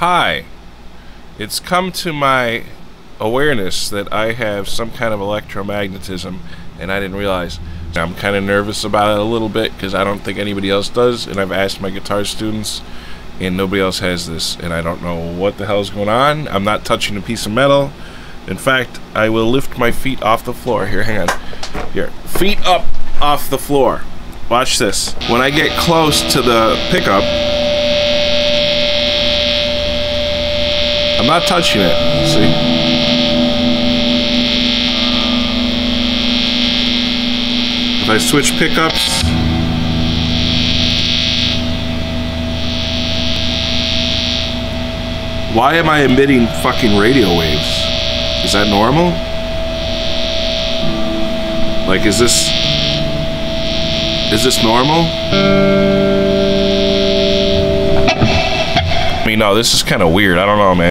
Hi. It's come to my awareness that I have some kind of electromagnetism, and I didn't realize. I'm kind of nervous about it a little bit because I don't think anybody else does, and I've asked my guitar students, and nobody else has this, and I don't know what the hell's going on. I'm not touching a piece of metal. In fact, I will lift my feet off the floor. Here, hang on. Here, feet up off the floor. Watch this. When I get close to the pickup, I'm not touching it. See? If I switch pickups, why am I emitting fucking radio waves? Is that normal? Like, is this is this normal? I mean, no, this is kind of weird. I don't know, man.